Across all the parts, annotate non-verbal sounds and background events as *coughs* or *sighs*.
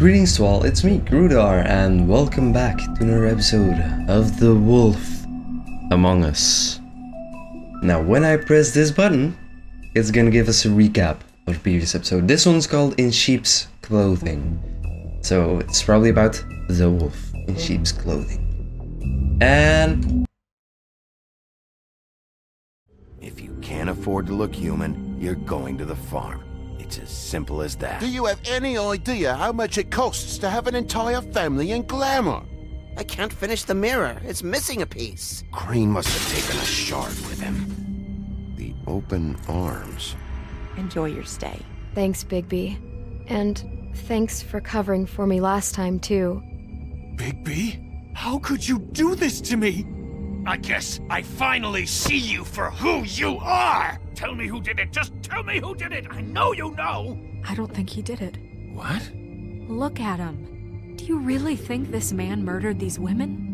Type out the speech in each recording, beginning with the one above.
Greetings to all, it's me, Grudar, and welcome back to another episode of The Wolf Among Us. Now, when I press this button, it's gonna give us a recap of the previous episode. This one's called In Sheep's Clothing. So, it's probably about the wolf in sheep's clothing. And If you can't afford to look human, you're going to the farm. It's as simple as that. Do you have any idea how much it costs to have an entire family in glamour? I can't finish the mirror. It's missing a piece. Crane must have taken a shard with him. The open arms. Enjoy your stay. Thanks, Bigby. And thanks for covering for me last time, too. Bigby? How could you do this to me? I guess I finally see you for who you are! Tell me who did it! Just tell me who did it! I know you know! I don't think he did it. What? Look at him. Do you really think this man murdered these women?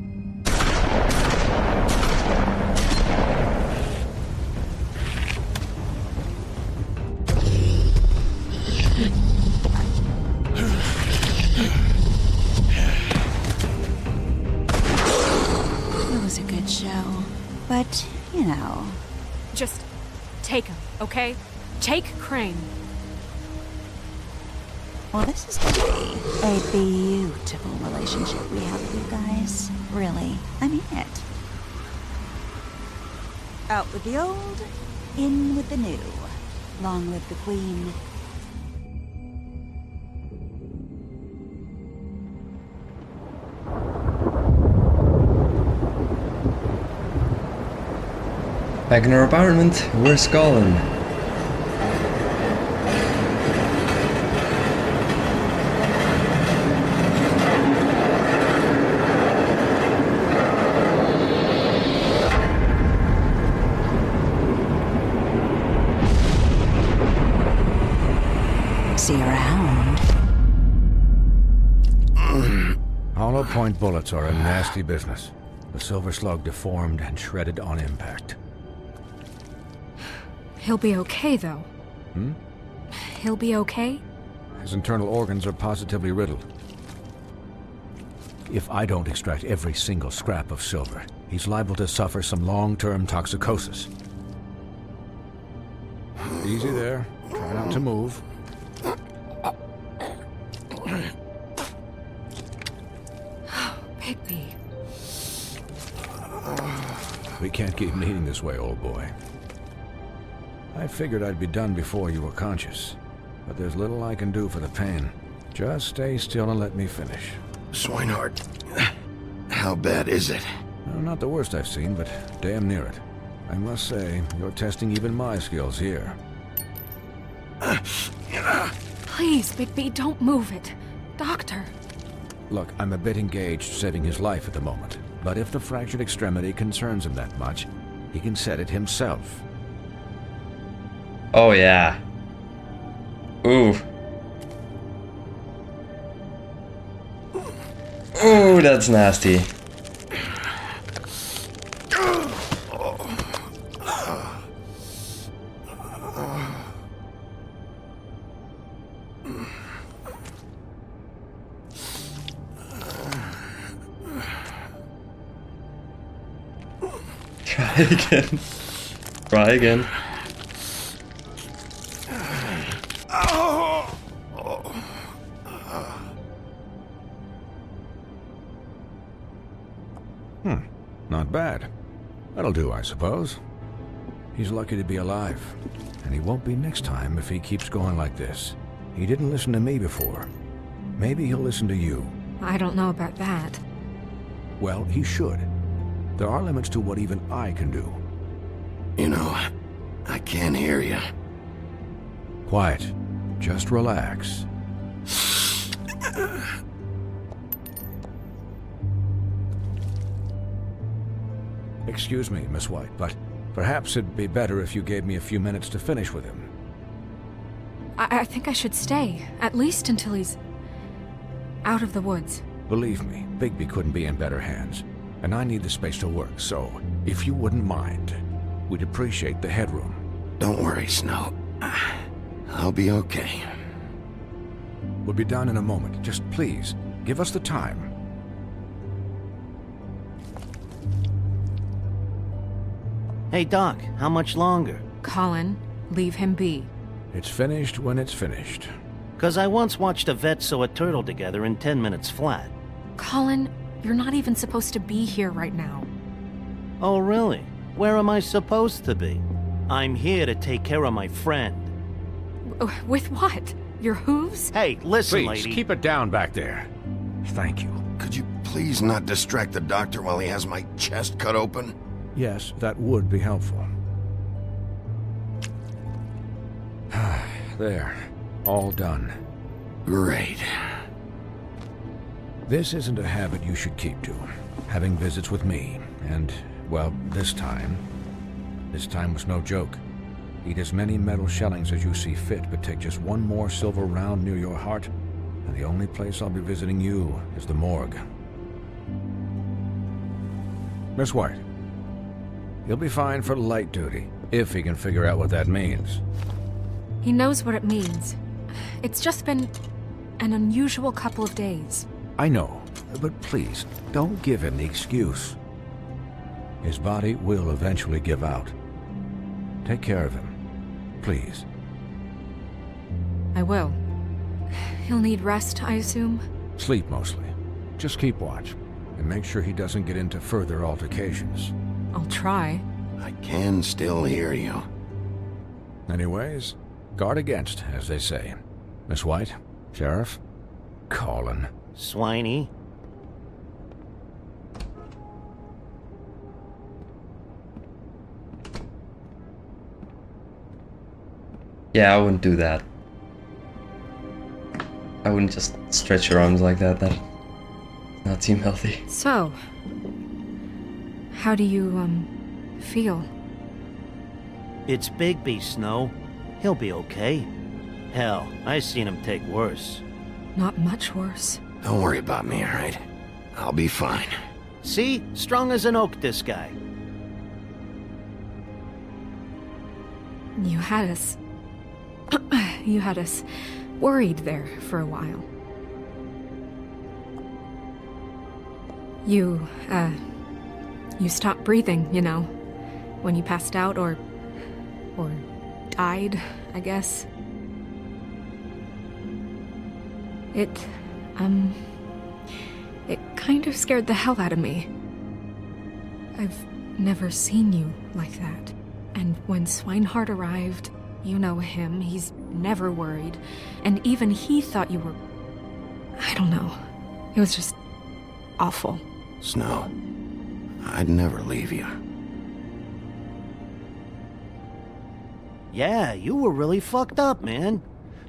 Okay? Take Crane. well, this is gonna be a beautiful relationship we have with you guys. Really. I mean it. Out with the old, in with the new. Long live the queen. Back in our apartment, we're Colin. See around. *clears throat* Hollow point bullets are a nasty business. The silver slug deformed and shredded on impact. He'll be okay, though. Hmm? He'll be okay? His internal organs are positively riddled. If I don't extract every single scrap of silver, he's liable to suffer some long-term toxicosis. Easy there. Try not to move. *sighs* Bigby. We can't keep meeting this way, old boy. I figured I'd be done before you were conscious, but there's little I can do for the pain. Just stay still and let me finish. Swinehart. How bad is it? Well, not the worst I've seen, but damn near it. I must say, you're testing even my skills here. Please, Bigby, don't move it. Doctor. Look, I'm a bit engaged saving his life at the moment, but if the fractured extremity concerns him that much, he can set it himself. Oh yeah. Ooh. Ooh, that's nasty. *laughs* Try again. Try again. Bad. That'll do, I suppose. He's lucky to be alive, and he won't be next time if he keeps going like this. He didn't listen to me before. Maybe he'll listen to you. I don't know about that. Well, he should. There are limits to what even I can do. You know, I can't hear you. Quiet. Just relax. Excuse me, Miss White, but perhaps it'd be better if you gave me a few minutes to finish with him. I, I think I should stay, at least until he's out of the woods. Believe me, Bigby couldn't be in better hands, and I need the space to work, so if you wouldn't mind, we'd appreciate the headroom. Don't worry, Snow. I'll be okay. We'll be done in a moment. Just please, give us the time. Hey, Doc, how much longer? Colin, leave him be. It's finished when it's finished. Cause I once watched a vet sew a turtle together in 10 minutes flat. Colin, you're not even supposed to be here right now. Oh, really? Where am I supposed to be? I'm here to take care of my friend. With what? Your hooves? Hey, listen, Please, lady. keep it down back there. Thank you. Could you please not distract the doctor while he has my chest cut open? Yes, that would be helpful. *sighs* there. All done. Great. This isn't a habit you should keep to. Having visits with me, and, well, this time. This time was no joke. Eat as many metal shellings as you see fit, but take just one more silver round near your heart, and the only place I'll be visiting you is the morgue. Miss White, he'll be fine for light duty, if he can figure out what that means. He knows what it means. It's just been an unusual couple of days. I know, but please, don't give him the excuse. His body will eventually give out. Take care of him, please. I will. He'll need rest, I assume. Sleep mostly. Just keep watch, and make sure he doesn't get into further altercations. I'll try. I can still hear you. Anyways, guard against, as they say. Miss White, Sheriff, Colin. Swiney. Yeah, I wouldn't do that. I wouldn't just stretch your arms like that. That does not seem healthy. So, how do you, um, feel? It's Bigby, Snow. He'll be okay. Hell, I seen him take worse. Not much worse. Don't worry about me, alright? I'll be fine. See? Strong as an oak, this guy. You had us. *clears throat* you had us worried there for a while. You, uh. You stopped breathing, you know, when you passed out or. or died, I guess. It, um. It kind of scared the hell out of me. I've never seen you like that. And when Swinehart arrived, you know him, he's never worried. And even he thought you were. I don't know. It was just awful. Snow, I'd never leave you. Yeah, you were really fucked up, man.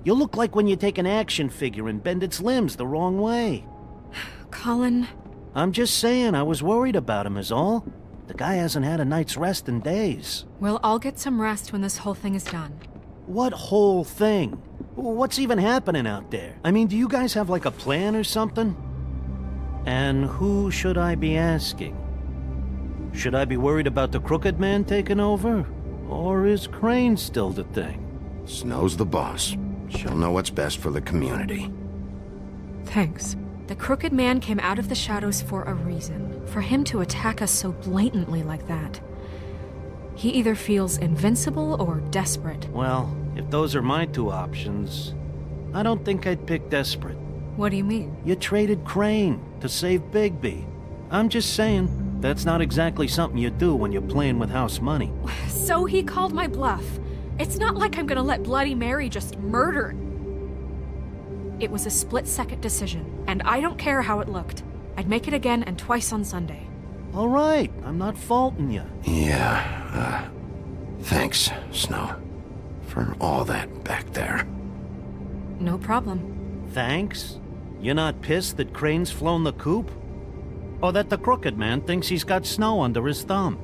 You look like when you take an action figure and bend its limbs the wrong way. *sighs* Colin, I'm just saying, I was worried about him, is all. The guy hasn't had a night's rest in days. we'll all get some rest when this whole thing is done. What whole thing? What's even happening out there? I mean, do you guys have like a plan or something? And who should I be asking? Should I be worried about the Crooked Man taking over? Or is Crane still the thing? Snow's the boss. She'll know what's best for the community. Thanks. The Crooked Man came out of the shadows for a reason. For him to attack us so blatantly like that. He either feels invincible or desperate. Well, if those are my two options, I don't think I'd pick desperate. What do you mean? You traded Crane to save Bigby. I'm just saying, that's not exactly something you do when you're playing with house money. So he called my bluff. It's not like I'm gonna let Bloody Mary just murder. It was a split second decision, and I don't care how it looked. I'd make it again and twice on Sunday. All right, I'm not faulting you. Yeah, uh, thanks, Snow, for all that back there. No problem. Thanks? You're not pissed that Crane's flown the coop? Or that the Crooked Man thinks he's got snow under his thumb?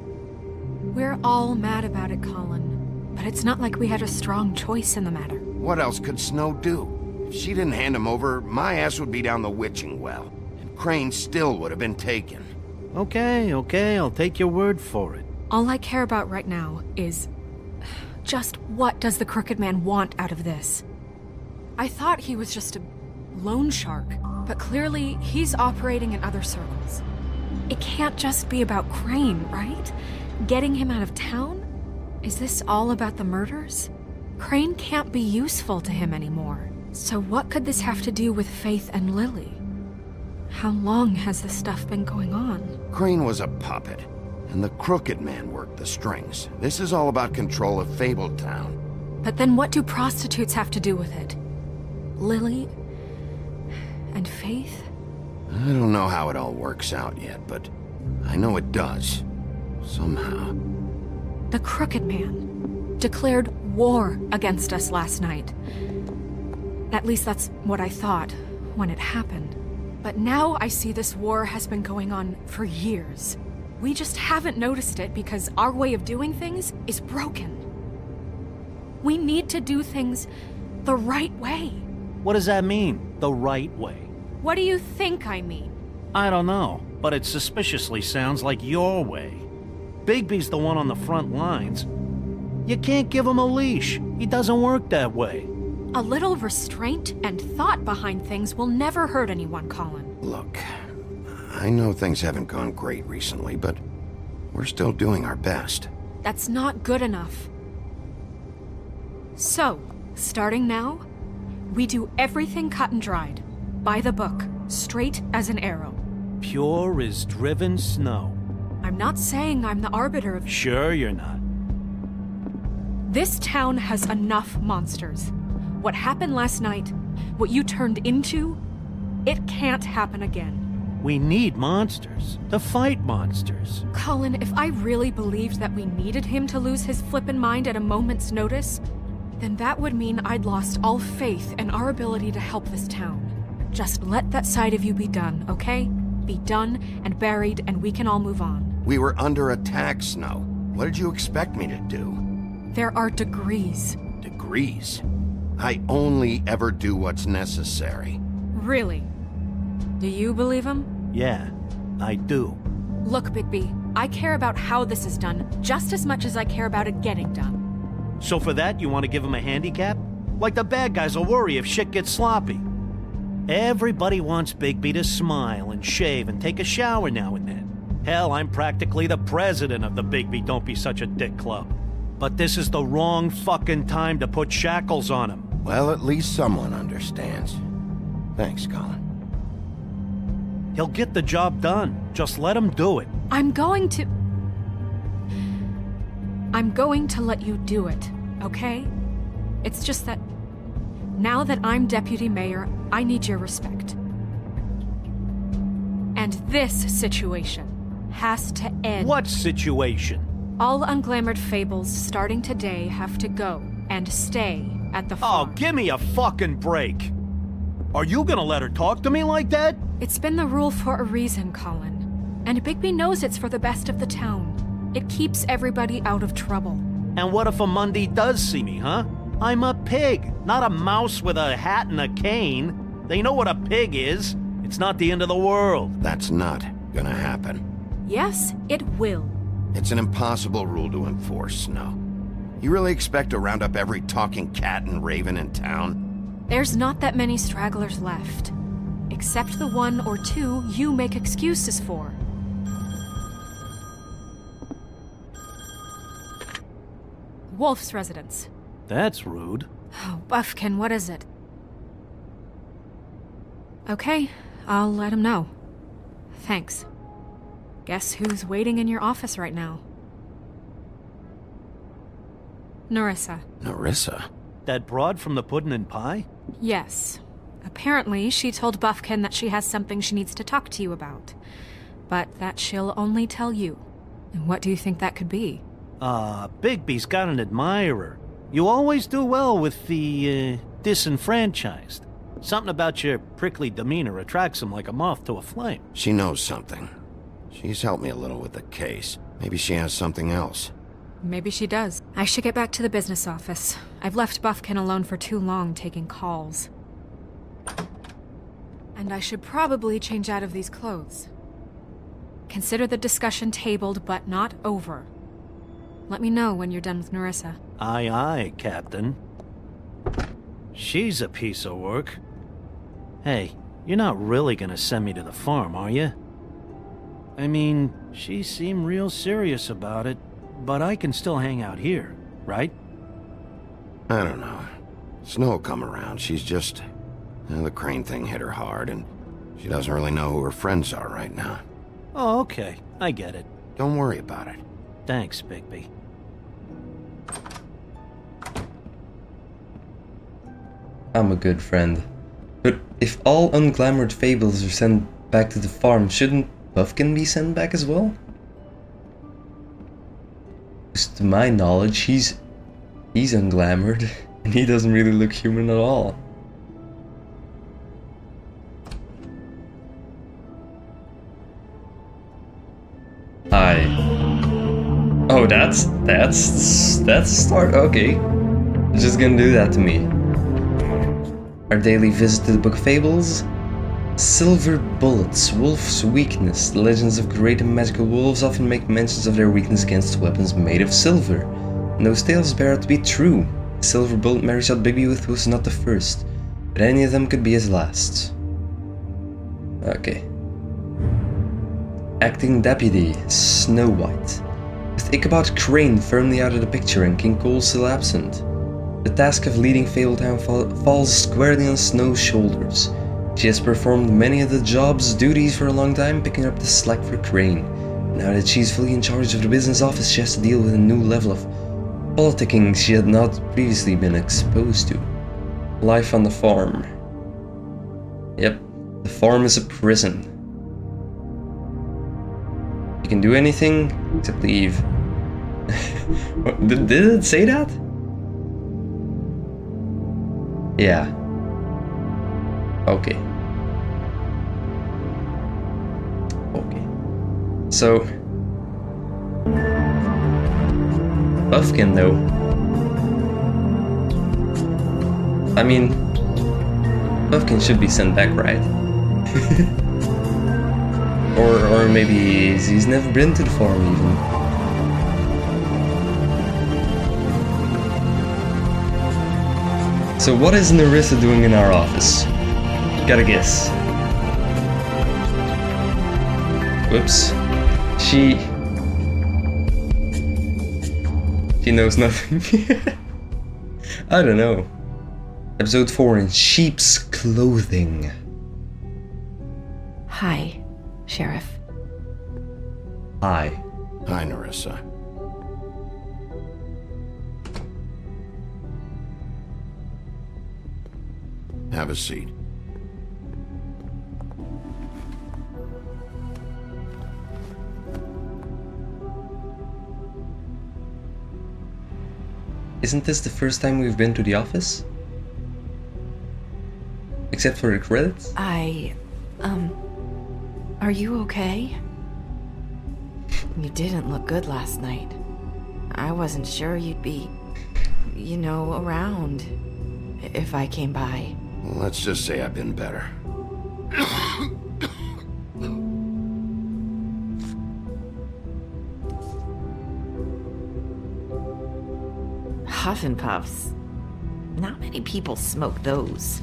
We're all mad about it, Colin. But it's not like we had a strong choice in the matter. What else could Snow do? If she didn't hand him over, my ass would be down the witching well. And Crane still would have been taken. Okay, okay, I'll take your word for it. All I care about right now is just what does the Crooked Man want out of this? I thought he was just a loan shark, but clearly he's operating in other circles. It can't just be about Crane, right? Getting him out of town? Is this all about the murders? Crane can't be useful to him anymore. So what could this have to do with Faith and Lily? How long has this stuff been going on? Crane was a puppet, and the Crooked Man worked the strings. This is all about control of Fabletown. But then what do prostitutes have to do with it? Lily? And Faith? I don't know how it all works out yet, but I know it does. Somehow. The Crooked Man declared war against us last night. At least that's what I thought when it happened. But now I see this war has been going on for years. We just haven't noticed it because our way of doing things is broken. We need to do things the right way. What does that mean, the right way? What do you think I mean? I don't know, but it suspiciously sounds like your way. Bigby's the one on the front lines. You can't give him a leash. He doesn't work that way. A little restraint and thought behind things will never hurt anyone, Colin. Look, I know things haven't gone great recently, but we're still doing our best. That's not good enough. So, starting now, we do everything cut and dried. By the book, straight as an arrow. Pure as driven snow. I'm not saying I'm the arbiter of. Sure, you're not. This town has enough monsters. What happened last night, what you turned into, it can't happen again. We need monsters. To fight monsters. Colin, if I really believed that we needed him to lose his flippin' mind at a moment's notice, then that would mean I'd lost all faith in our ability to help this town. Just let that side of you be done, okay? Be done and buried, and we can all move on. We were under attack, Snow. What did you expect me to do? There are degrees. Degrees? I only ever do what's necessary. Really? Do you believe him? Yeah, I do. Look, Bigby, I care about how this is done just as much as I care about it getting done. So for that, you want to give him a handicap? Like the bad guys will worry if shit gets sloppy. Everybody wants Bigby to smile and shave and take a shower now and then. Hell, I'm practically the president of the Bigby Don't Be Such a Dick Club. But this is the wrong fucking time to put shackles on him. Well, at least someone understands. Thanks, Colin. He'll get the job done. Just let him do it. I'm going to. I'm going to let you do it, okay? It's just that. Now that I'm deputy mayor, I need your respect. And this situation has to end. What situation? All unglamored fables starting today have to go and stay at the oh, farm. Oh, give me a fucking break. Are you gonna let her talk to me like that? It's been the rule for a reason, Colin. And Bigby knows it's for the best of the town. It keeps everybody out of trouble. And what if a Mundy does see me, huh? I'm a pig, not a mouse with a hat and a cane. They know what a pig is. It's not the end of the world. That's not gonna happen. Yes, it will. It's an impossible rule to enforce, Snow. You really expect to round up every talking cat and raven in town? There's not that many stragglers left. Except the one or two you make excuses for. Wolf's residence. That's rude. Oh, Buffkin, what is it? Okay, I'll let him know. Thanks. Guess who's waiting in your office right now? Nerissa. Nerissa? That broad from the puddin' and pie? Yes. Apparently, she told Buffkin that she has something she needs to talk to you about. But that she'll only tell you. And what do you think that could be? Ah, Bigby's got an admirer. You always do well with the, uh, disenfranchised. Something about your prickly demeanor attracts him like a moth to a flame. She knows something. She's helped me a little with the case. Maybe she has something else. Maybe she does. I should get back to the business office. I've left Buffkin alone for too long taking calls. And I should probably change out of these clothes. Consider the discussion tabled but not over. Let me know when you're done with Nerissa. Aye, aye, Captain. She's a piece of work. Hey, you're not really gonna send me to the farm, are you? I mean, she seemed real serious about it, but I can still hang out here, right? I don't know. Snow will come around. She's just... the crane thing hit her hard, and she doesn't really know who her friends are right now. Oh, okay. I get it. Don't worry about it. Thanks, Bigby. I'm a good friend. But if all unglamored fables are sent back to the farm, shouldn't Buffkin be sent back as well? To my knowledge, he's he's unglamored *laughs* and he doesn't really look human at all. Oh, that's that's that's start. Okay, just gonna do that to me. Our daily visit to the Book of Fables. Silver bullets, wolf's weakness. The legends of great and magical wolves often make mentions of their weakness against weapons made of silver. And those tales bear out to be true. The silver bullet Mary shot Bigby with was not the first, but any of them could be his last. Okay. Acting Deputy, Snow White. With Ichabod Crane firmly out of the picture and King Cole still absent, the task of leading Fabletown fall falls squarely on Snow's shoulders. She has performed many of the job's duties for a long time, picking up the slack for Crane. Now that she's fully in charge of the business office, she has to deal with a new level of politicking she had not previously been exposed to. Life on the farm. Yep, the farm is a prison. Can do anything except leave. *laughs* did, did it say that? Yeah. Okay. Okay. So... Buffkin, though. I mean... Buffkin should be sent back, right? *laughs* or, or maybe he's never been to the farm, even. So what is Nerissa doing in our office? Gotta guess. Whoops. She... She knows nothing. *laughs* I don't know. Episode 4 in Sheep's Clothing. Hi, Sheriff. Hi. Hi, Nerissa. Have a seat. Isn't this the first time we've been to the office? Except for the credits? I... um... Are you okay? You didn't look good last night. I wasn't sure you'd be... you know, around... if I came by. Let's just say I've been better. Huff and Puffs. Not many people smoke those.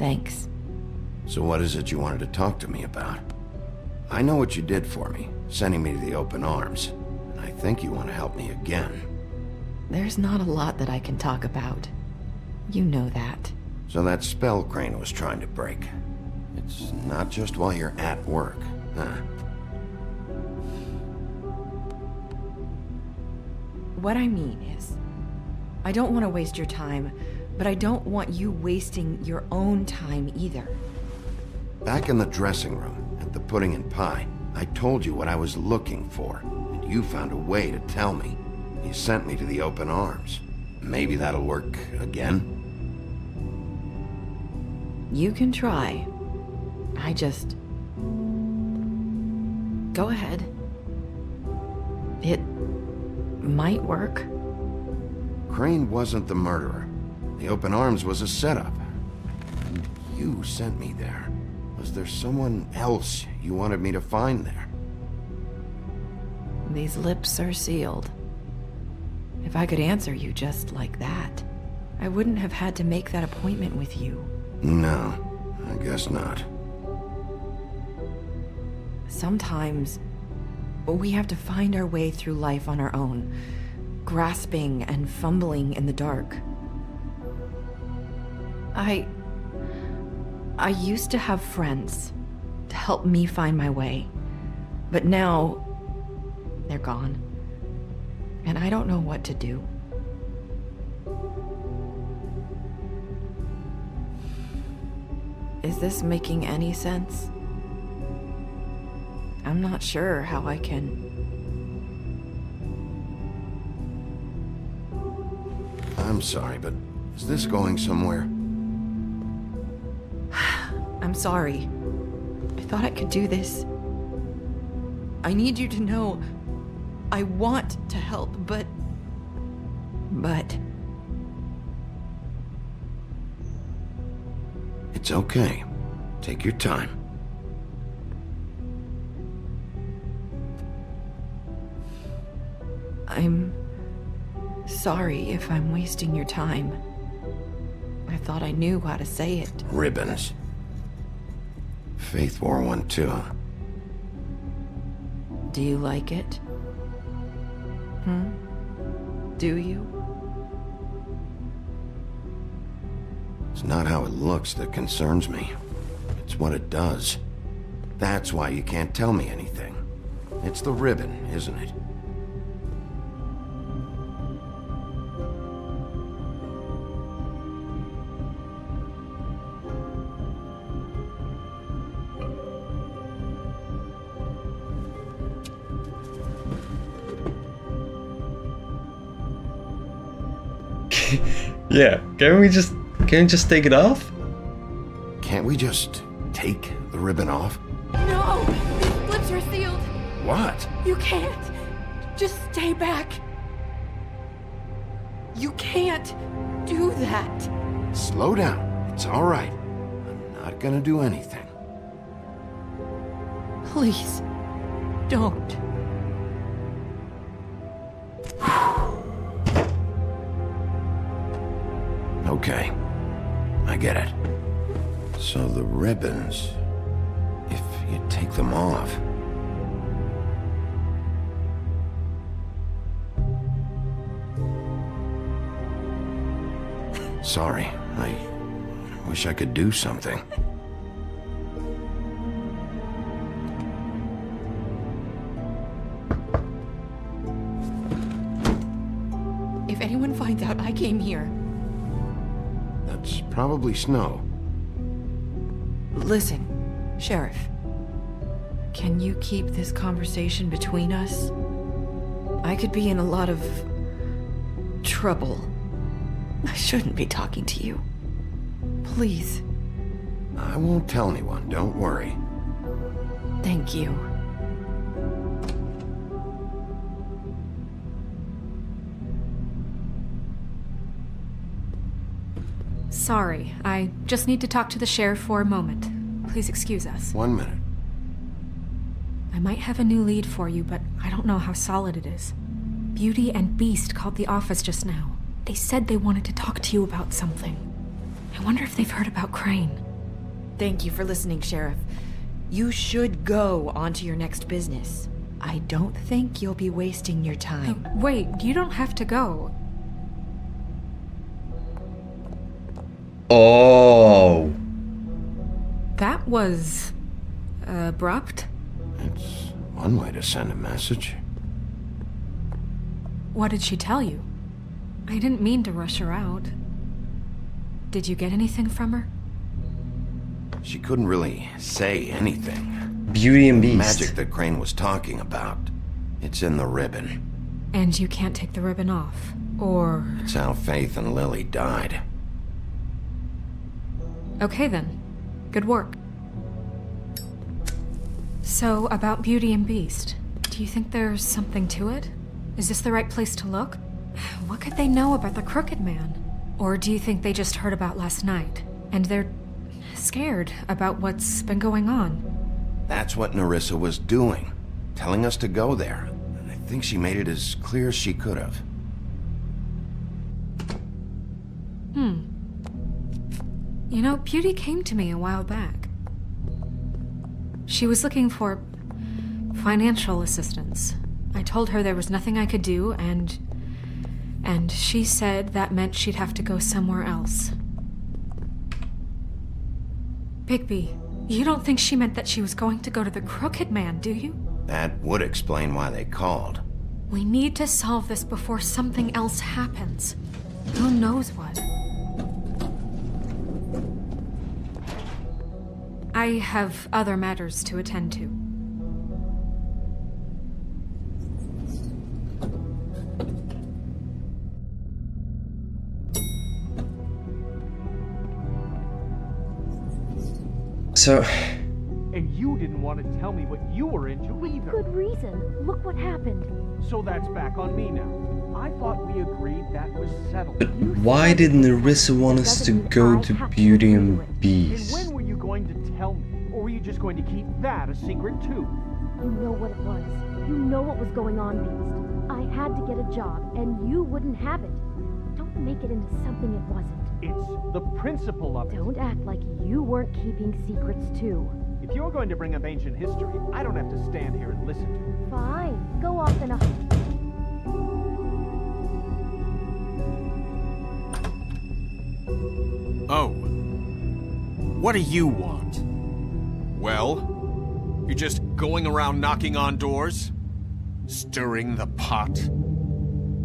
Thanks. So what is it you wanted to talk to me about? I know what you did for me, sending me to the open arms. And I think you want to help me again. There's not a lot that I can talk about. You know that. So that spell Crane was trying to break. It's not just while you're at work, huh? What I mean is, I don't want to waste your time, but I don't want you wasting your own time either. Back in the dressing room, at the pudding and pie, I told you what I was looking for, and you found a way to tell me. You sent me to the open arms. Maybe that'll work again? You can try. I just... Go ahead. It might work. Crane wasn't the murderer. The open arms was a setup. And you sent me there. Was there someone else you wanted me to find there? These lips are sealed. If I could answer you just like that, I wouldn't have had to make that appointment with you. No, I guess not. Sometimes we have to find our way through life on our own, grasping and fumbling in the dark. I. I used to have friends to help me find my way, but now they're gone. And I don't know what to do. Is this making any sense? I'm not sure how I can. I'm sorry, but is this going somewhere? I'm sorry. I thought I could do this. I need you to know I want to help, but. But. It's okay. Take your time. I'm sorry if I'm wasting your time. I thought I knew how to say it. Ribbons. Faith wore one too. Do you like it? Hmm? Do you? It's not how it looks that concerns me. It's what it does. That's why you can't tell me anything. It's the ribbon, isn't it? Yeah, can we just can we just take it off? Can't we just take the ribbon off? No! These lips are sealed! What? You can't! Just stay back! You can't do that! Slow down. It's all right. I'm not gonna do anything. Please, don't. Okay. I get it. So the ribbons, if you take them off... Sorry, I wish I could do something. Probably snow. Listen, Sheriff. Can you keep this conversation between us? I could be in a lot of trouble. I shouldn't be talking to you. Please. I won't tell anyone, don't worry. Thank you. Sorry, I just need to talk to the sheriff for a moment. Please excuse us. One minute. I might have a new lead for you, but I don't know how solid it is. Beauty and Beast called the office just now. They said they wanted to talk to you about something. I wonder if they've heard about Crane. Thank you for listening, Sheriff. You should go on to your next business. I don't think you'll be wasting your time. Oh, wait, you don't have to go. Oh. That was. abrupt. It's one way to send a message. What did she tell you? I didn't mean to rush her out. Did you get anything from her? She couldn't really say anything. Beauty and The Beast. magic that Crane was talking about. It's in the ribbon. And you can't take the ribbon off. Or. It's how Faith and Lily died. Okay then. Good work. So, about Beauty and Beast, do you think there's something to it? Is this the right place to look? *sighs* What could they know about the Crooked Man? Or do you think they just heard about last night, and they're scared about what's been going on? That's what Nerissa was doing. Telling us to go there. I think she made it as clear as she could have. Hmm. You know, Beauty came to me a while back. She was looking for financial assistance. I told her there was nothing I could do, and. and she said that meant she'd have to go somewhere else. Bigby, you don't think she meant that she was going to go to the Crooked Man, do you? That would explain why they called. We need to solve this before something else happens. Who knows what? I have other matters to attend to. So. And you didn't want to tell me what you were into either. Good reason. Look what happened. So that's back on me now. I thought we agreed that was settled. But why did Nerissa want us to go to Beauty and Beast? Just going to keep that a secret too? You know what it was. You know what was going on, Beast. I had to get a job, and you wouldn't have it. Don't make it into something it wasn't. It's the principle of it. Don't act like you weren't keeping secrets too. If you're going to bring up ancient history, I don't have to stand here and listen to it. Fine. Go off in a... Oh. What do you want? Well? You're just going around knocking on doors? Stirring the pot?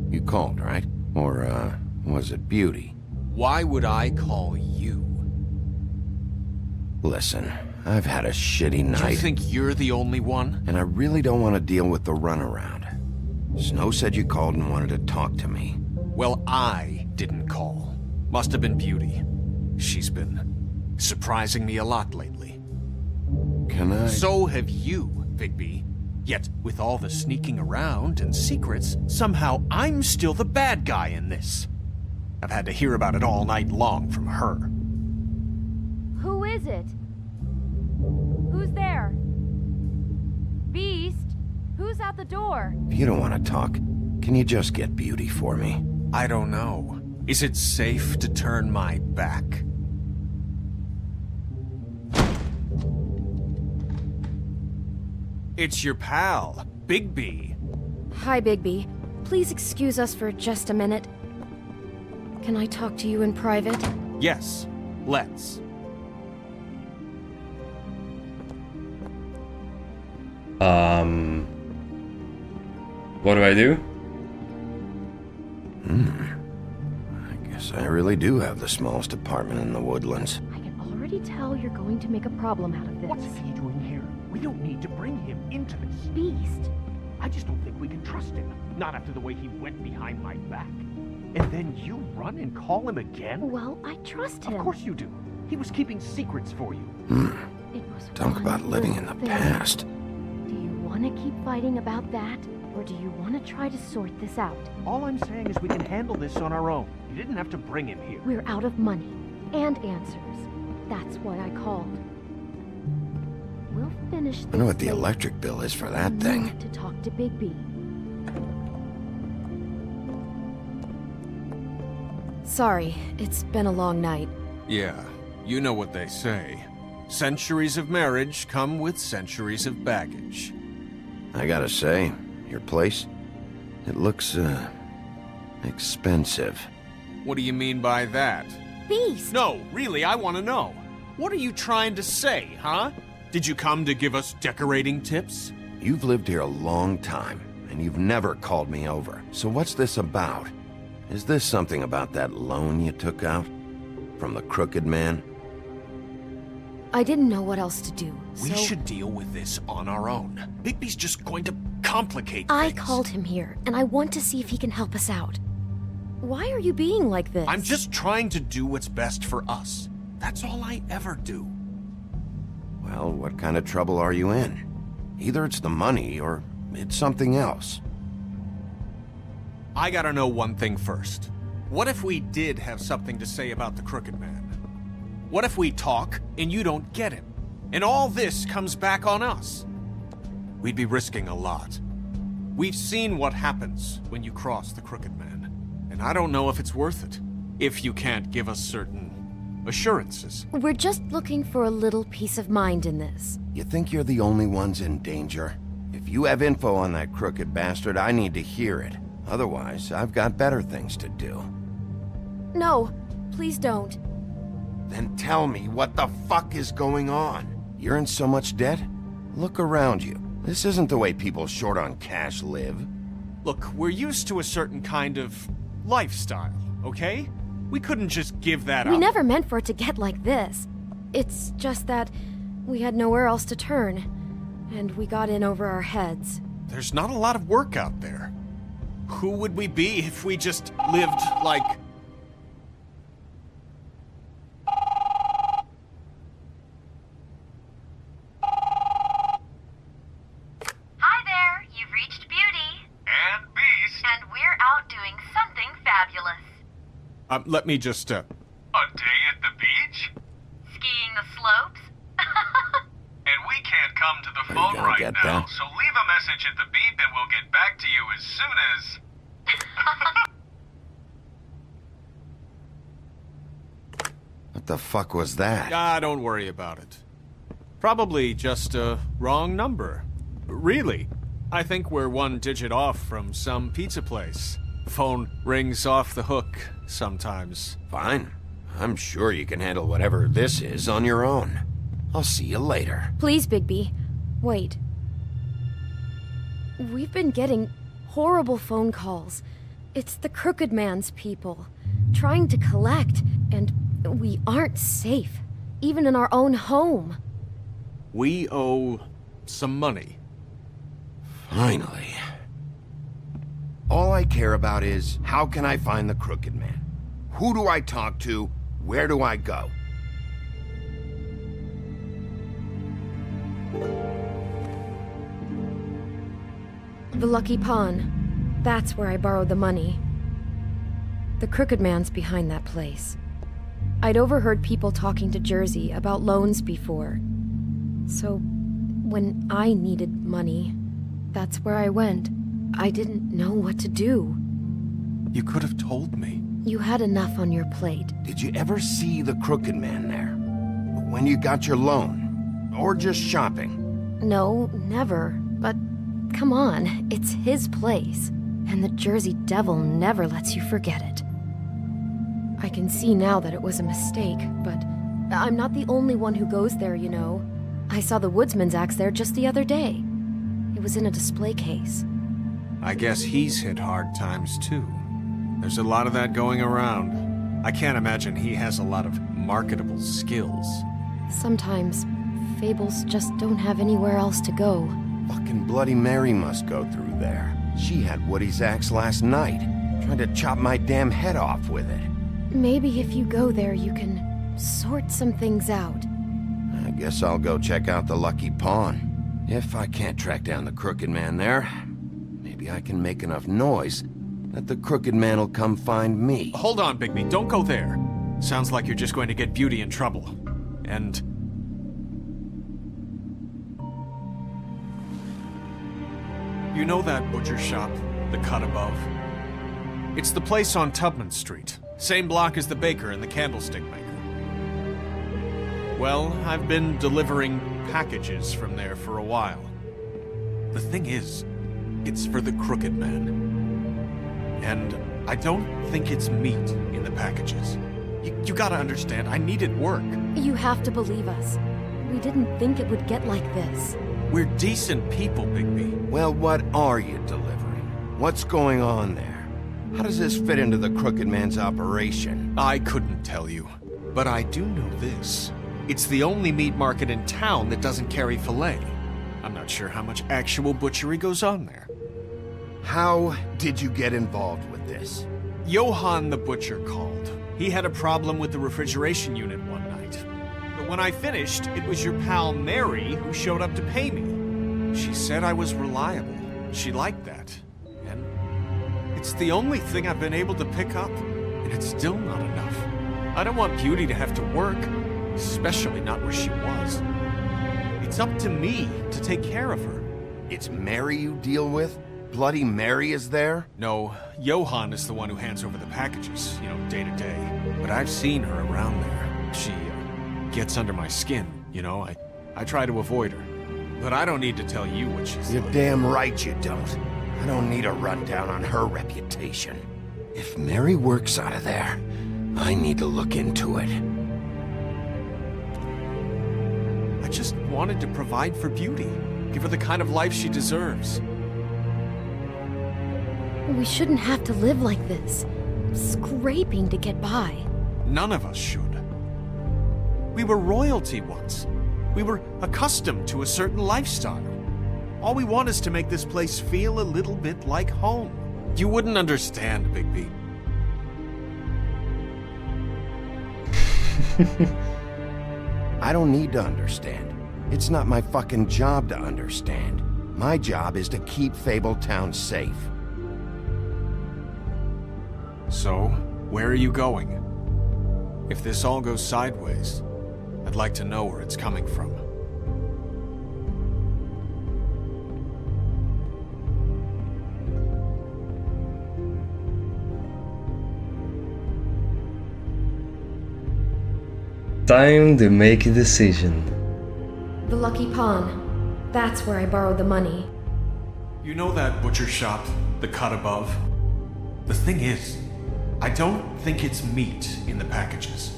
You called, right? Or, uh, was it Beauty? Why would I call you? Listen, I've had a shitty night. Do You think you're the only one? And I really don't want to deal with the runaround. Snow said you called and wanted to talk to me. Well, I didn't call. Must have been Beauty. She's been surprising me a lot lately. Can I? So have you, Bigby. Yet, with all the sneaking around and secrets, somehow I'm still the bad guy in this. I've had to hear about it all night long from her. Who is it? Who's there? Beast? Who's at the door? If you don't want to talk, can you just get Beauty for me? I don't know. Is it safe to turn my back? It's your pal, Bigby. Hi, Bigby. Please excuse us for just a minute. Can I talk to you in private? Yes, let's. Um. What do I do? Hmm. I guess I really do have the smallest apartment in the woodlands. I can already tell you're going to make a problem out of this. What's he doing here? We don't need to bring him into this. Beast. I just don't think we can trust him. Not after the way he went behind my back. And then you run and call him again? Well, I trust him. Of course you do. He was keeping secrets for you. Hmm. It was Talk about living in the thing. past. Do you want to keep fighting about that? Or do you want to try to sort this out? All I'm saying is we can handle this on our own. You didn't have to bring him here. We're out of money and answers. That's why I called. We'll finish I know what the electric bill is for that thing. need to talk to Bigby. Sorry, it's been a long night. Yeah, you know what they say. Centuries of marriage come with centuries of baggage. I gotta say, your place, it looks, uh, expensive. What do you mean by that? Beast! No, really, I want to know. What are you trying to say, huh? Did you come to give us decorating tips? You've lived here a long time, and you've never called me over. So what's this about? Is this something about that loan you took out? From the crooked man? I didn't know what else to do. We so should deal with this on our own. Bigby's just going to complicate I things. called him here, and I want to see if he can help us out. Why are you being like this? I'm just trying to do what's best for us. That's all I ever do. Well, what kind of trouble are you in? Either it's the money, or it's something else. I gotta know one thing first. What if we did have something to say about the Crooked Man? What if we talk and you don't get him? And all this comes back on us? We'd be risking a lot. We've seen what happens when you cross the Crooked Man, and I don't know if it's worth it. If you can't give us certain assurances. We're just looking for a little peace of mind in this. You think you're the only ones in danger? If you have info on that crooked bastard, I need to hear it. Otherwise, I've got better things to do. No, please don't. Then tell me what the fuck is going on? You're in so much debt? Look around you. This isn't the way people short on cash live. Look, we're used to a certain kind of lifestyle, okay? We couldn't just give that We up. We never meant for it to get like this. It's just that we had nowhere else to turn, and we got in over our heads. There's not a lot of work out there. Who would we be if we just lived like. Hi there, you've reached Beauty. And Beast. And we're out doing something fabulous. Um, let me just, uh. A day at the beach? Skiing the slopes. *laughs* And we can't come to the phone right now, that? so leave a message at the beep and we'll get back to you as soon as. *laughs* What the fuck was that? Ah, don't worry about it. Probably just a wrong number. Really, I think we're one digit off from some pizza place. Phone rings off the hook sometimes. Fine. I'm sure you can handle whatever this is on your own. I'll see you later. Please, Bigby, wait. We've been getting horrible phone calls. It's the Crooked Man's people, trying to collect, and we aren't safe, even in our own home. We owe some money. Finally. All I care about is how can I find the Crooked Man? Who do I talk to? Where do I go? The Lucky Pawn. That's where I borrowed the money. The Crooked Man's behind that place. I'd overheard people talking to Jersey about loans before. So, when I needed money, that's where I went. I didn't know what to do. You could have told me. You had enough on your plate. Did you ever see the Crooked Man there? When you got your loan? Or just shopping? No, never. But come on, it's his place. And the Jersey Devil never lets you forget it. I can see now that it was a mistake, but I'm not the only one who goes there, you know. I saw the Woodsman's axe there just the other day. It was in a display case. I guess he's hit hard times too. There's a lot of that going around. I can't imagine he has a lot of marketable skills. Sometimes, fables just don't have anywhere else to go. Fucking Bloody Mary must go through there. She had Woody's axe last night. trying to chop my damn head off with it. Maybe if you go there, you can sort some things out. I guess I'll go check out the Lucky Pawn. If I can't track down the Crooked Man there, maybe I can make enough noise that the Crooked Man will come find me. Hold on, Bigby. Don't go there. Sounds like you're just going to get Beauty in trouble. And. You know that butcher shop, the cut above? It's the place on Tubman Street, same block as the baker and the candlestick maker. Well, I've been delivering packages from there for a while. The thing is, it's for the Crooked Man. And I don't think it's meat in the packages. You, you gotta understand, I needed work. You have to believe us. We didn't think it would get like this. We're decent people, Bigby. Well, what are you delivering? What's going on there? How does this fit into the Crooked Man's operation? I couldn't tell you, but I do know this. It's the only meat market in town that doesn't carry filet. I'm not sure how much actual butchery goes on there. How did you get involved with this? Johann the butcher called. He had a problem with the refrigeration unit one night. But when I finished, it was your pal Mary who showed up to pay me. She said I was reliable. She liked that. And it's the only thing I've been able to pick up, and it's still not enough. I don't want Beauty to have to work, especially not where she was. It's up to me to take care of her. It's Mary you deal with? Bloody Mary is there? No, Johann is the one who hands over the packages, you know, day to day. But I've seen her around there. She uh, gets under my skin, you know. I, I try to avoid her. But I don't need to tell you what she's You're like. damn right you don't. I don't need a rundown on her reputation. If Mary works out of there, I need to look into it. I just wanted to provide for Beauty. Give her the kind of life she deserves. We shouldn't have to live like this, scraping to get by. None of us should. We were royalty once. We were accustomed to a certain lifestyle. All we want is to make this place feel a little bit like home. You wouldn't understand, Bigby. *laughs* I don't need to understand. It's not my fucking job to understand. My job is to keep Fabletown safe. So, where are you going? If this all goes sideways, I'd like to know where it's coming from. Time to make a decision. The Lucky Pawn. That's where I borrowed the money. You know that butcher shop, the cut above? The thing is, I don't think it's meat in the packages.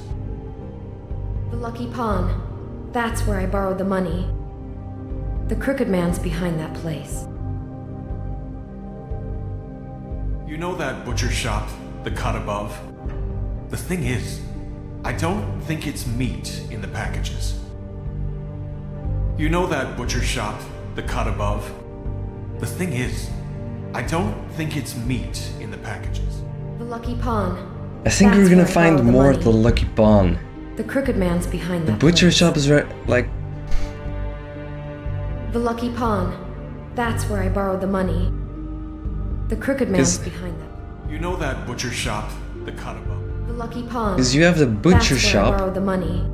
The Lucky Pawn. That's where I borrowed the money. The Crooked Man's behind that place. You know that butcher shop, the cut above? The thing is, I don't think it's meat in the packages. You know that butcher shop, the cut above? The thing is, I don't think it's meat in the packages. The Lucky Pawn. I think That's we're gonna find more money. at the Lucky Pawn. The Crooked Man's behind The that butcher place. shop is right, like, The Lucky Pawn. That's where I borrowed the money. The Crooked Man's behind that. You know that butcher shop, the cut above? The Lucky Pawn. 'Cause you have the butcher That's where shop. I borrowed the money.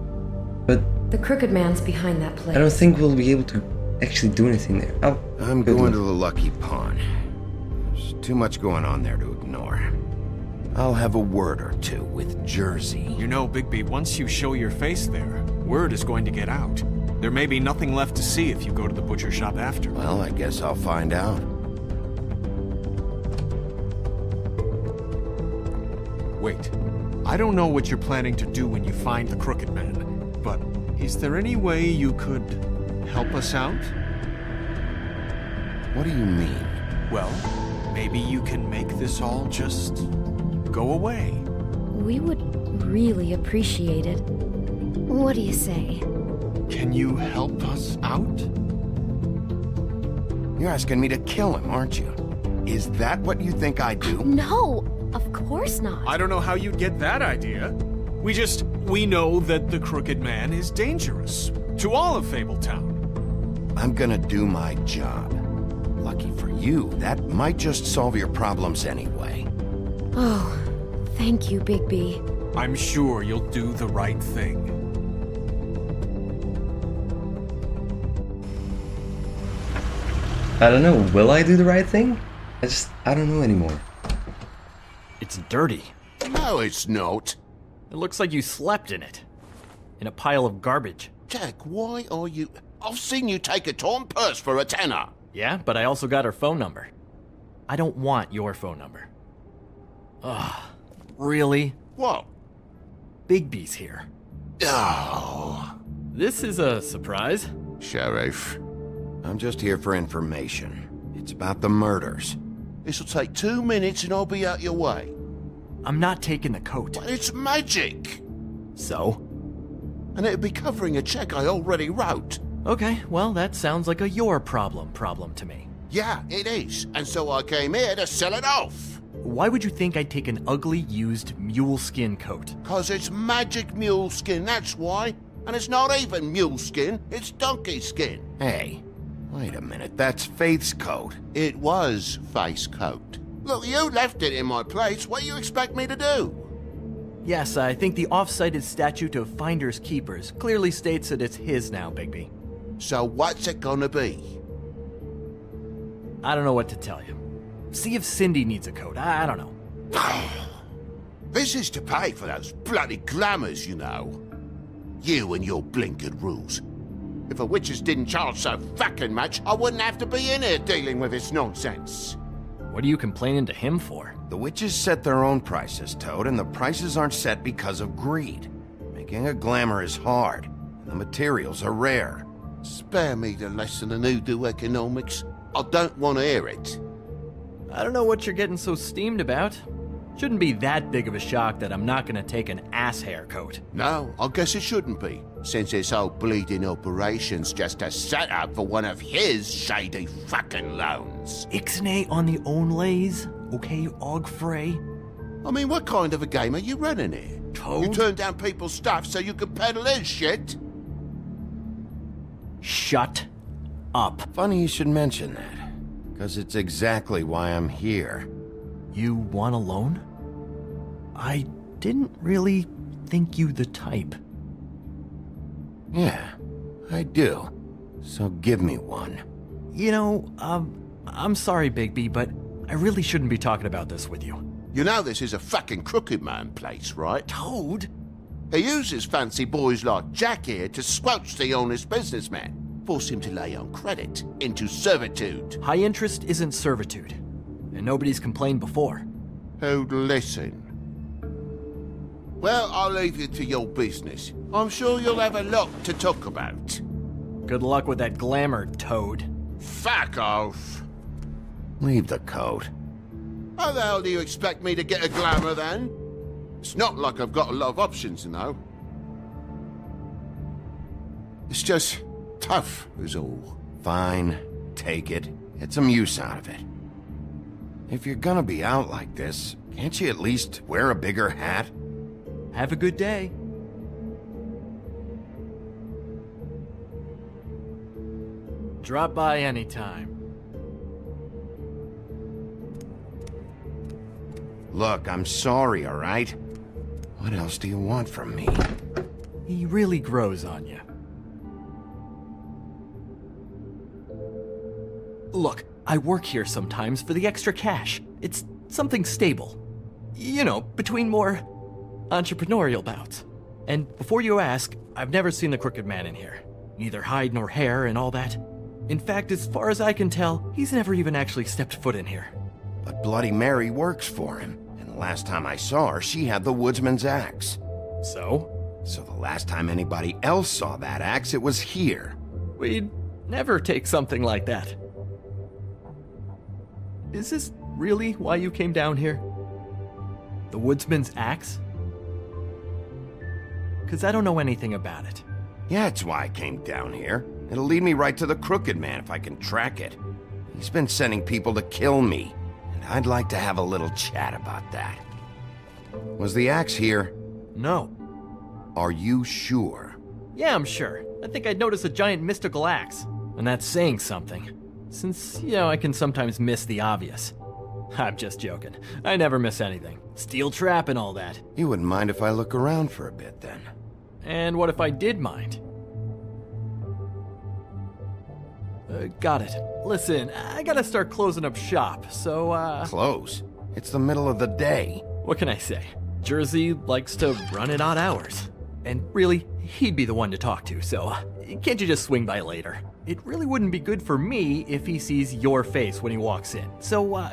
but The Crooked Man's behind that place. I don't think we'll be able to actually do anything there. Oh, I'm going luck. to the Lucky Pawn. There's too much going on there to ignore. I'll have a word or two with Jersey. You know, Bigby, once you show your face there, word is going to get out. There may be nothing left to see if you go to the butcher shop after. Well, I guess I'll find out. Wait. I don't know what you're planning to do when you find the Crooked Man, but is there any way you could help us out? What do you mean? Well, maybe you can make this all just go away. We would really appreciate it. What do you say? Can you help us out? You're asking me to kill him, aren't you? Is that what you think I do? No, of course not. I don't know how you'd get that idea. We just, we know that the Crooked Man is dangerous to all of Fabletown. I'm gonna do my job. Lucky for you, that might just solve your problems anyway. Oh, thank you, Bigby. I'm sure you'll do the right thing. I don't know. Will I do the right thing? I just, I don't know anymore. It's dirty. No, it's not. It looks like you slept in it. In a pile of garbage. Jack, why are you... I've seen you take a torn purse for a tenner. Yeah, but I also got her phone number. I don't want your phone number. Ugh. Really? What? Bigby's here. Oh. This is a surprise. Sheriff, I'm just here for information. It's about the murders. This'll take two minutes and I'll be out your way. I'm not taking the coat. But it's magic. So? And it'll be covering a check I already wrote. Okay, well, that sounds like a your problem problem to me. Yeah, it is. And so I came here to sell it off. Why would you think I'd take an ugly, used mule skin coat? Cause it's magic mule skin, that's why. And it's not even mule skin, it's donkey skin. Hey, wait a minute, that's Faith's coat. It was face coat. Look, you left it in my place. What do you expect me to do? Yes, I think the off-cited statute of Finders Keepers clearly states that it's his now, Bigby. So what's it gonna be? I don't know what to tell you. See if Cindy needs a coat. I, I don't know. *sighs* This is to pay for those bloody glamours, you know. You and your blinkered rules. If the witches didn't charge so fucking much, I wouldn't have to be in here dealing with this nonsense. What are you complaining to him for? The witches set their own prices, Toad, and the prices aren't set because of greed. Making a glamour is hard, and the materials are rare. Spare me the lesson in hoodoo economics. I don't want to hear it. I don't know what you're getting so steamed about. Shouldn't be that big of a shock that I'm not gonna take an ass haircoat. No, I guess it shouldn't be, since this whole bleeding operation's just a setup for one of his shady fucking loans. Ixnay on the own lays, okay, Ogfrey? I mean, what kind of a game are you running here? Toad? You turn down people's stuff so you can peddle his shit? Shut up. Funny you should mention that, because it's exactly why I'm here. You want a loan? I didn't really think you the type. Yeah, I do. So give me one. You know, um, I'm sorry, Bigby, but I really shouldn't be talking about this with you. You know this is a fucking crooked man place, right? Toad? He uses fancy boys like Jack here to squelch the honest businessman, force him to lay on credit into servitude. High interest isn't servitude, and nobody's complained before. Who'd listen? Well, I'll leave you to your business. I'm sure you'll have a lot to talk about. Good luck with that glamour, Toad. Fuck off! Leave the coat. How the hell do you expect me to get a glamour then? It's not like I've got a lot of options, you know. It's just tough, is all. Fine, take it. Get some use out of it. If you're gonna be out like this, can't you at least wear a bigger hat? Have a good day. Drop by anytime. Look, I'm sorry, alright? What else do you want from me? He really grows on you. Look, I work here sometimes for the extra cash. It's something stable. You know, between more entrepreneurial bouts. And before you ask, I've never seen the Crooked Man in here. Neither hide nor hair and all that. In fact, as far as I can tell, he's never even actually stepped foot in here. But Bloody Mary works for him, and the last time I saw her, she had the woodsman's axe. So? So the last time anybody else saw that axe, it was here. We'd never take something like that. Is this really why you came down here? The woodsman's axe? Because I don't know anything about it. Yeah, it's why I came down here. It'll lead me right to the Crooked Man if I can track it. He's been sending people to kill me, and I'd like to have a little chat about that. Was the axe here? No. Are you sure? Yeah, I'm sure. I think I'd notice a giant mystical axe. And that's saying something. Since, you know, I can sometimes miss the obvious. I'm just joking. I never miss anything. Steel trap and all that. You wouldn't mind if I look around for a bit then. And what if I did mind? Uh, got it. Listen, I gotta start closing up shop, so, uh. Close? It's the middle of the day. What can I say? Jersey likes to run at odd hours. And really, he'd be the one to talk to, so uh, can't you just swing by later? It really wouldn't be good for me if he sees your face when he walks in, so, uh,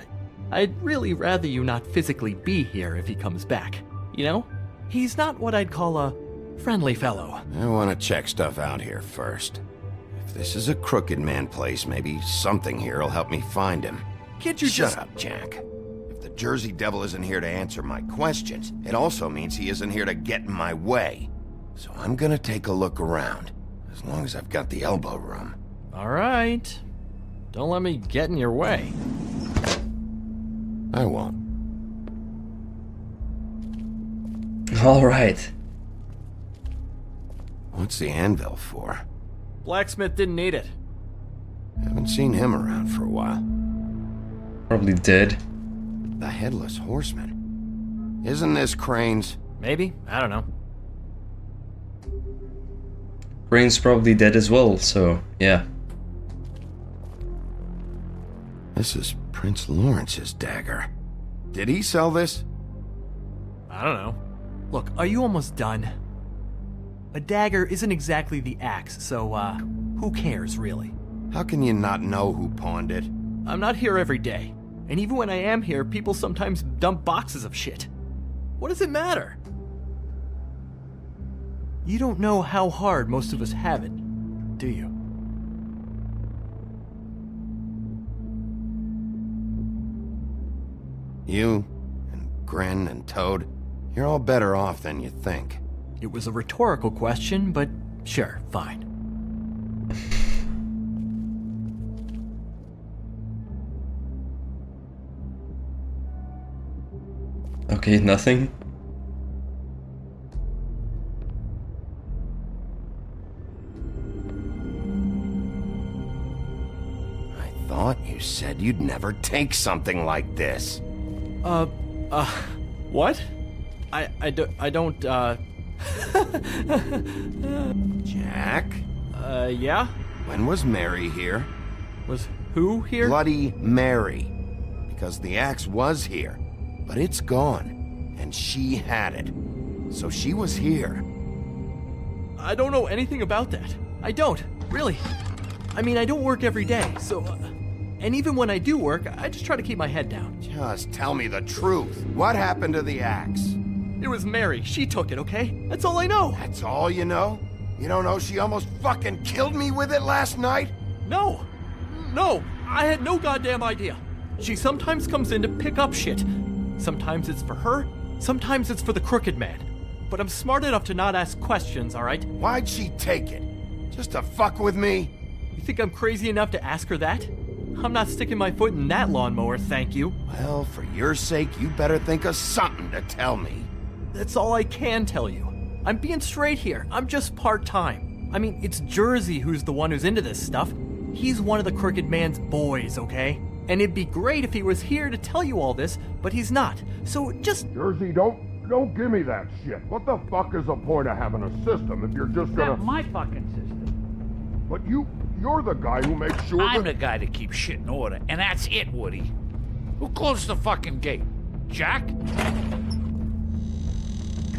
I'd really rather you not physically be here if he comes back. You know? He's not what I'd call a friendly fellow. I want to check stuff out here first. If this is a crooked man place, maybe something here will help me find him. Can't you Shut just- up, Jack. If the Jersey Devil isn't here to answer my questions, it also means he isn't here to get in my way. So I'm gonna take a look around, as long as I've got the elbow room. Alright. Don't let me get in your way. I won't. Alright. What's the anvil for? Blacksmith didn't need it. Haven't seen him around for a while. Probably dead. The Headless Horseman. Isn't this Crane's? Maybe. I don't know. Crane's probably dead as well, so yeah. This is Prince Lawrence's dagger. Did he sell this? I don't know. Look, are you almost done? A dagger isn't exactly the axe, so, uh, who cares, really? How can you not know who pawned it? I'm not here every day. And even when I am here, people sometimes dump boxes of shit. What does it matter? You don't know how hard most of us have it, do you? You, and Grin, and Toad, you're all better off than you think. It was a rhetorical question, but sure, fine. Okay, nothing. I thought you said you'd never take something like this. Uh, uh, what? I, I, do, I don't, uh. *laughs* Jack? Uh, yeah? When was Mary here? Was who here? Bloody Mary. Because the axe was here, but it's gone, and she had it. So she was here. I don't know anything about that. I don't, really. I mean, I don't work every day, so. Uh, and even when I do work, I just try to keep my head down. Just tell me the truth. What happened to the axe? It was Mary. She took it, okay? That's all I know. That's all you know? You don't know she almost fucking killed me with it last night? No. No. I had no goddamn idea. She sometimes comes in to pick up shit. Sometimes it's for her, sometimes it's for the crooked man. But I'm smart enough to not ask questions, alright? Why'd she take it? Just to fuck with me? You think I'm crazy enough to ask her that? I'm not sticking my foot in that lawnmower, thank you. Well, for your sake, you better think of something to tell me. That's all I can tell you. I'm being straight here. I'm just part time. I mean, it's Jersey who's the one who's into this stuff. He's one of the Crooked Man's boys, okay? And it'd be great if he was here to tell you all this, but he's not. So just. Jersey, don't don't give me that shit. What the fuck is the point of having a system if you're just gonna? Not my fucking system. But you you're the guy who makes sure. I'm that... the guy to keep shit in order, and that's it, Woody. Who closed the fucking gate? Jack?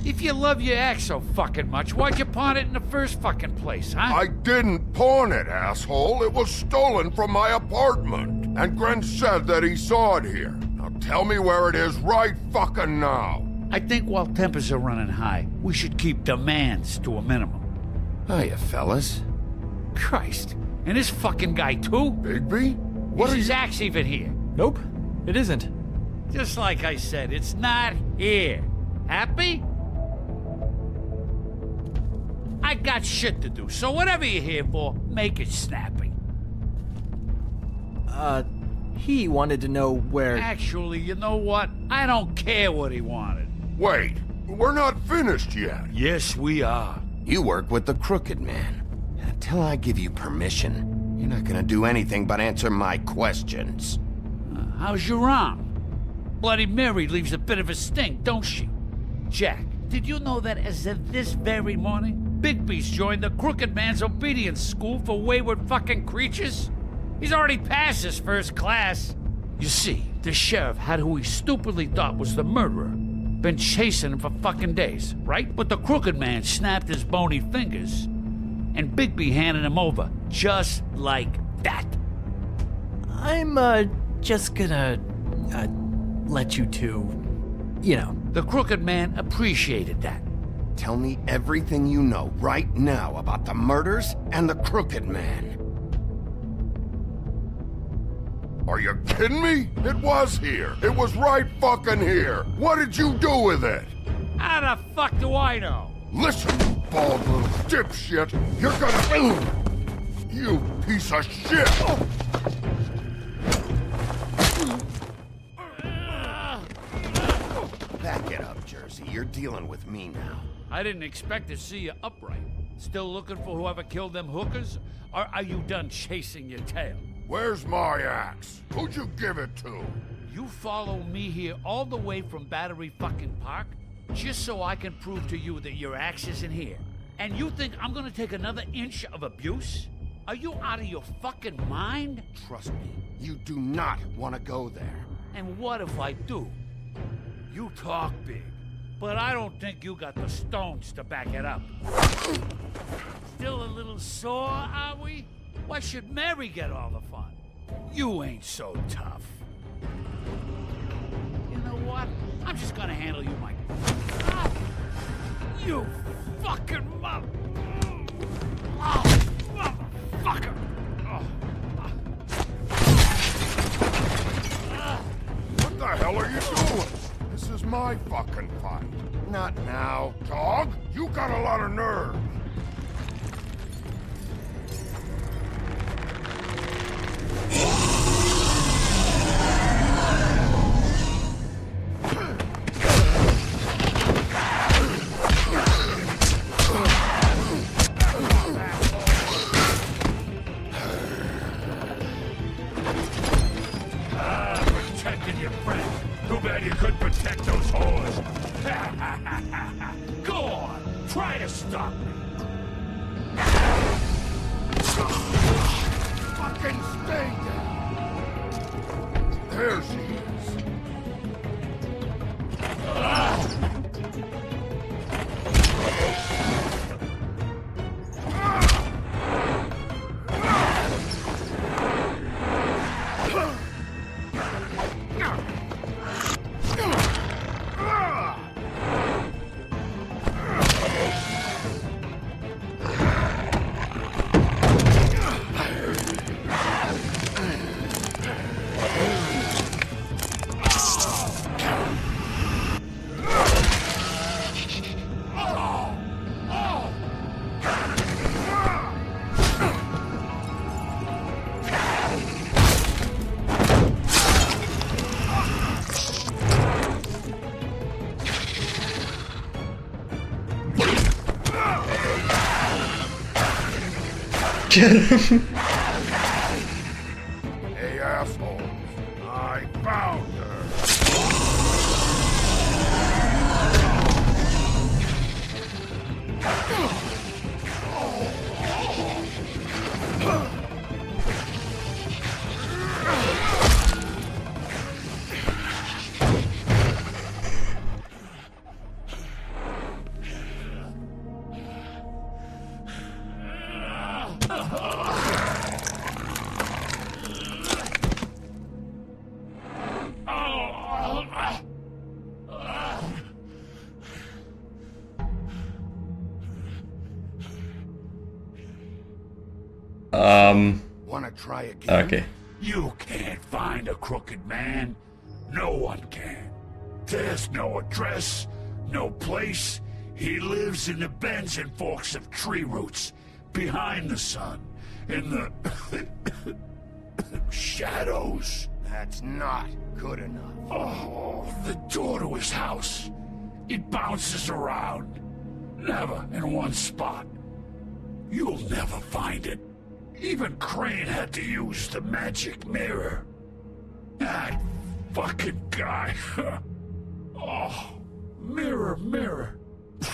If you love your axe so fucking much, why'd you pawn it in the first fucking place, huh? I didn't pawn it, asshole. It was stolen from my apartment. And Gren said that he saw it here. Now tell me where it is right fucking now. I think while tempers are running high, we should keep demands to a minimum. Hiya, fellas. Christ. And this fucking guy, too? Bigby? What is are his you... axe even here? Nope, it isn't. Just like I said, it's not here. Happy? I got shit to do, so whatever you're here for, make it snappy. Uh, he wanted to know where. Actually, you know what? I don't care what he wanted. Wait, we're not finished yet. Yes, we are. You work with the Crooked Man. Until I give you permission, you're not gonna do anything but answer my questions. Uh, how's your arm? Bloody Mary leaves a bit of a stink, don't she? Jack, did you know that as of this very morning, Bigby's joined the Crooked Man's Obedience School for Wayward Fucking Creatures? He's already passed his first class. You see, the sheriff had who he stupidly thought was the murderer. Been chasing him for fucking days, right? But the Crooked Man snapped his bony fingers, and Bigby handed him over, just like that. I'm, uh, just gonna, uh, let you two, you know. The Crooked Man appreciated that. Tell me everything you know right now about the murders and the Crooked Man. Are you kidding me? It was here. It was right fucking here. What did you do with it? How the fuck do I know? Listen, you bald little dipshit. You're gonna... You piece of shit! Back it up, Jersey. You're dealing with me now. I didn't expect to see you upright. Still looking for whoever killed them hookers? Or are you done chasing your tail? Where's my axe? Who'd you give it to? You follow me here all the way from Battery fucking Park just so I can prove to you that your axe isn't here. And you think I'm gonna take another inch of abuse? Are you out of your fucking mind? Trust me, you do not want to go there. And what if I do? You talk big, but I don't think you got the stones to back it up. Still a little sore, are we? Why should Mary get all the fun? You ain't so tough. You know what? I'm just gonna handle you like... You fucking mother... Oh, motherfucker! Oh. What the hell are you doing? This is my fucking fight. Not now. Dog, you got a lot of nerve. Ah, *laughs* Get Okay. You can't find a crooked man. No one can. There's no address, no place. He lives in the bends and forks of tree roots, behind the sun, in the *coughs* shadows. That's not good enough. Oh, the door to his house. It bounces around. Never in one spot. You'll never find it. Even Crane had to use the magic mirror. That fucking guy. *laughs* oh, mirror, mirror.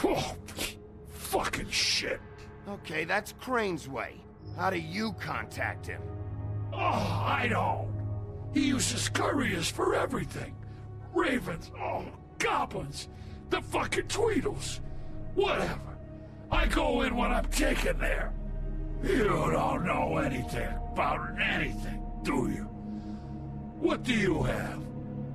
Oh, fucking shit. Okay, that's Crane's way. How do you contact him? Oh, I don't. He uses couriers for everything. Ravens, oh, goblins, the fucking Tweedles. Whatever. I go in when I'm taken there. You don't know anything about anything, do you? What do you have?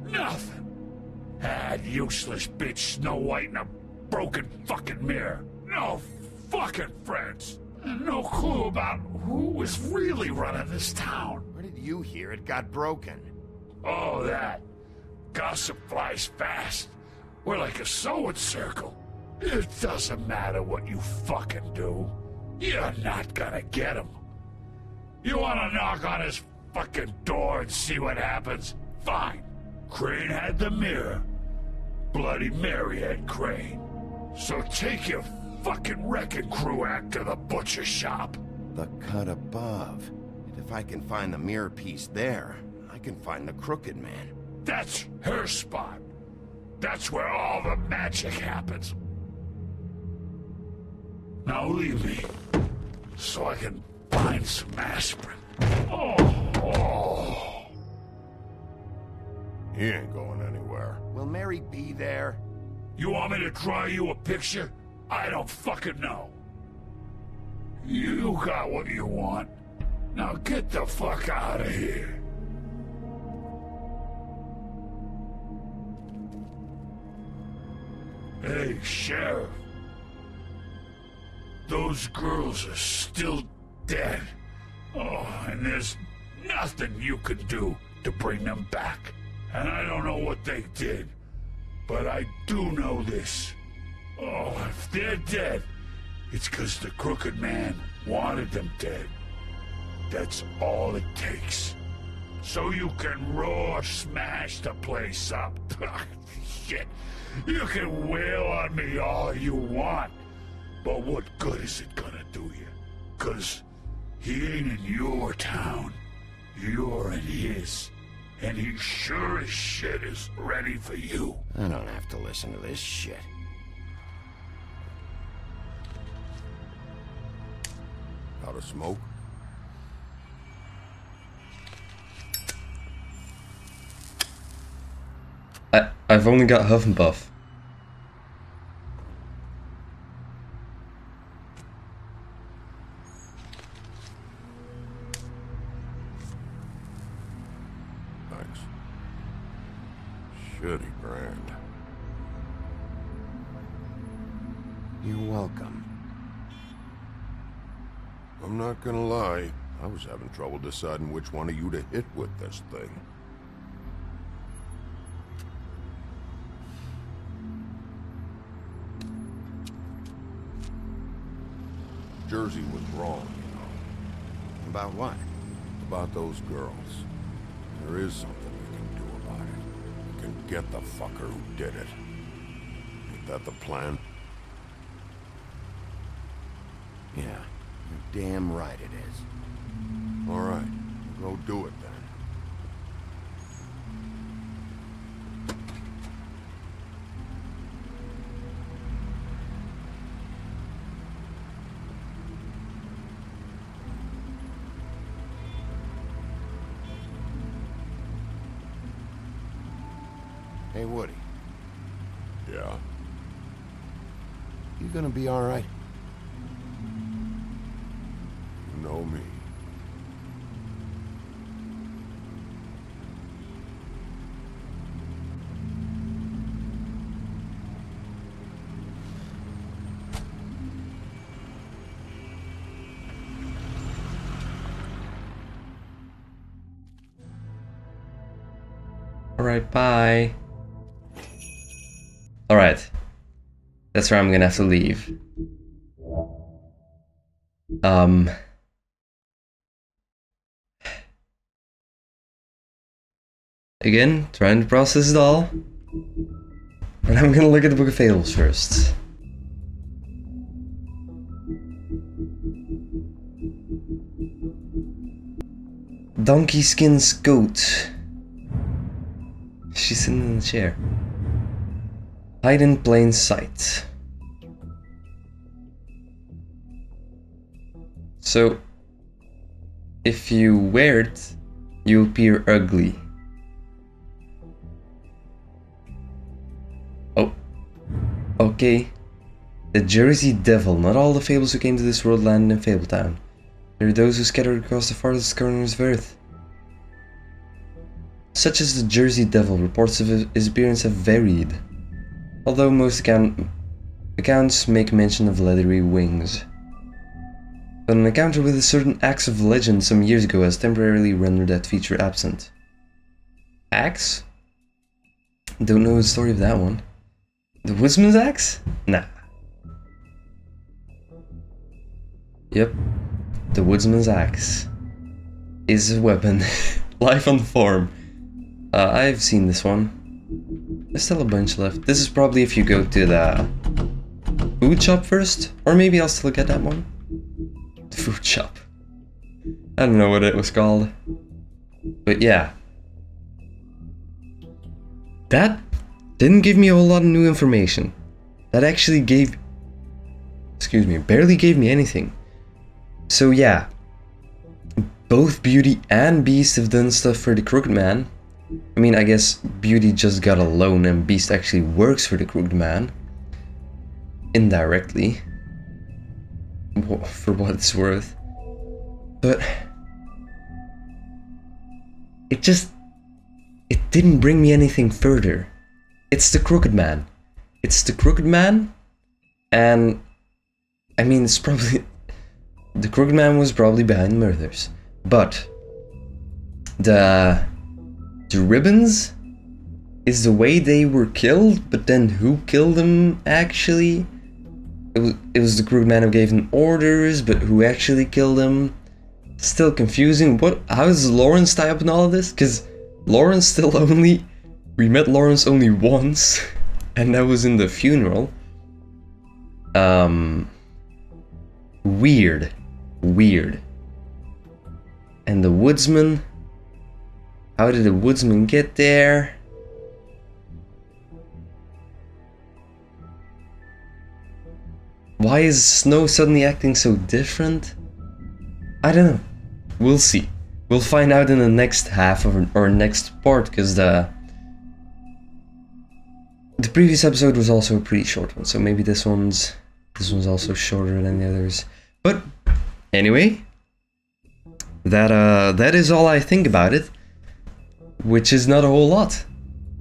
Nothing. Had useless bitch Snow White in a broken fucking mirror. No fucking friends. And no clue about who was really running this town. Where did you hear it got broken? Oh, that. Gossip flies fast. We're like a sewing circle. It doesn't matter what you fucking do. You're not gonna get him. You wanna knock on his fucking door and see what happens? Fine. Crane had the mirror. Bloody Mary had Crane. So take your fucking wrecking crew act to the butcher shop. The cut above. And if I can find the mirror piece there, I can find the crooked man. That's her spot. That's where all the magic happens. Now leave me, so I can find some aspirin. Oh, oh. He ain't going anywhere. Will Mary be there? You want me to draw you a picture? I don't fucking know. You got what you want. Now get the fuck out of here. Hey, Sheriff. Those girls are still dead. Oh, and there's nothing you can do to bring them back. And I don't know what they did, but I do know this. Oh, if they're dead, it's because the crooked man wanted them dead. That's all it takes. So you can roar, smash the place up. *laughs* Shit. You can wail on me all you want. But what good is it gonna do you? Cause he ain't in your town. You're in his. And he sure as shit is ready for you. I don't have to listen to this shit. Out of smoke? I, I've only got Huff and Puff. Trouble deciding which one of you to hit with this thing. Jersey was wrong, you know. About what? About those girls. There is something you can do about it. You can get the fucker who did it. Ain't that the plan? Yeah, you're damn right it is. Gonna be alright? You know me. Alright, bye. Alright. That's where I'm gonna have to leave. Um... Again, trying to process it all. And I'm gonna look at the Book of Fables first. Donkey skins goat. She's sitting in the chair. Hide in plain sight. So, if you wear it, you appear ugly. Oh, okay. The Jersey Devil. Not all the fables who came to this world landed in Fabletown. There are those who scattered across the farthest corners of Earth. Such as the Jersey Devil, reports of his appearance have varied, although most account accounts make mention of leathery wings. But an encounter with a certain axe of legend some years ago has temporarily rendered that feature absent. Axe? Don't know the story of that one. The Woodsman's axe? Nah. Yep, the Woodsman's axe is a weapon. *laughs* Life on the farm. Uh, I've seen this one. There's still a bunch left. This is probably if you go to the food shop first, or maybe I'll still get that one. The food shop. I don't know what it was called. But yeah. That didn't give me a whole lot of new information. That actually gave... Excuse me, barely gave me anything. So yeah. both Beauty and Beast have done stuff for the Crooked Man. I mean, I guess Beauty just got a loan and Beast actually works for the Crooked Man. Indirectly. For what it's worth. But... It just... It didn't bring me anything further. It's the Crooked Man. It's the Crooked Man, and... I mean, it's probably... *laughs* The Crooked Man was probably behind murders. But... The... The ribbons is the way they were killed, but then who killed them actually? It was, it was the Crooked Man who gave them orders, but who actually killed them? Still confusing. What? How does Lawrence tie up in all of this? Because Lawrence still *laughs* only... We met Lawrence only once, *laughs* and that was in the funeral. Um... Weird. Weird. And the woodsman... How did the woodsman get there? Why is Snow suddenly acting so different? I don't know. We'll see. We'll find out in the next half of our next part, because the the previous episode was also a pretty short one, so maybe this one's this one's also shorter than the others. But anyway, that uh that is all I think about it, which is not a whole lot.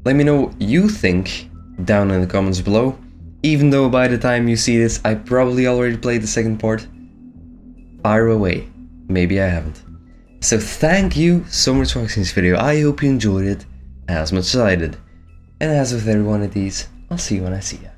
Let me know what you think down in the comments below. Even though by the time you see this, I probably already played the second part. Fire away. Maybe I haven't. So thank you so much for watching this video. I hope you enjoyed it as much as I did. And as with every one of these, I'll see you when I see you.